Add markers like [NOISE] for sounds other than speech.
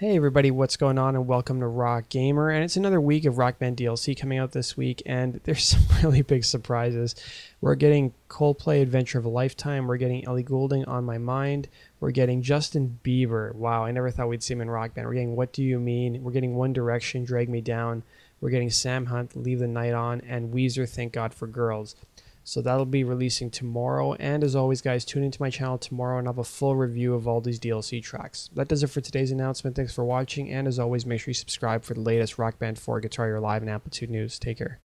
Hey everybody, what's going on and welcome to Rock Gamer. And it's another week of Rock Band DLC coming out this week and [LAUGHS] there's some really big surprises. We're getting Coldplay Adventure of a Lifetime, we're getting Ellie Goulding on my mind, we're getting Justin Bieber. Wow, I never thought we'd see him in Rock Band. We're getting What Do You Mean? We're getting One Direction, Drag Me Down. We're getting Sam Hunt, Leave the Night On, and Weezer, Thank God for Girls. So that'll be releasing tomorrow. And as always, guys, tune into my channel tomorrow and I'll have a full review of all these DLC tracks. That does it for today's announcement. Thanks for watching. And as always, make sure you subscribe for the latest Rock Band 4 Guitar Hero Live and Amplitude news. Take care.